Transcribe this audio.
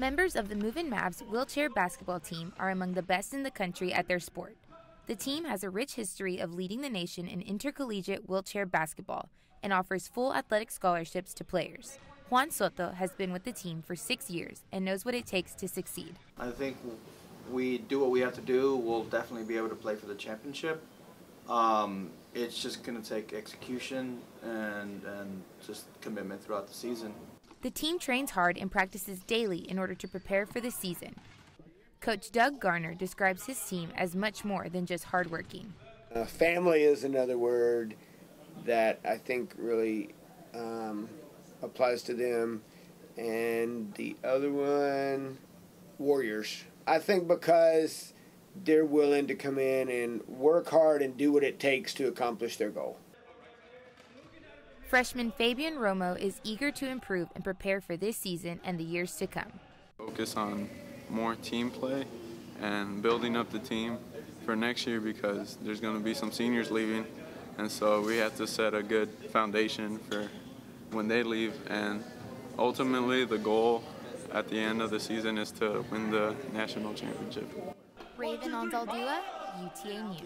Members of the Movin' Mavs wheelchair basketball team are among the best in the country at their sport. The team has a rich history of leading the nation in intercollegiate wheelchair basketball and offers full athletic scholarships to players. Juan Soto has been with the team for six years and knows what it takes to succeed. I think we do what we have to do. We'll definitely be able to play for the championship. Um, it's just going to take execution and, and just commitment throughout the season. The team trains hard and practices daily in order to prepare for the season. Coach Doug Garner describes his team as much more than just hardworking. Uh, family is another word that I think really um, applies to them. And the other one, warriors. I think because they're willing to come in and work hard and do what it takes to accomplish their goal. Freshman Fabian Romo is eager to improve and prepare for this season and the years to come. Focus on more team play and building up the team for next year because there's going to be some seniors leaving, and so we have to set a good foundation for when they leave. And ultimately, the goal at the end of the season is to win the national championship. Raven Anzaldua, UTA News.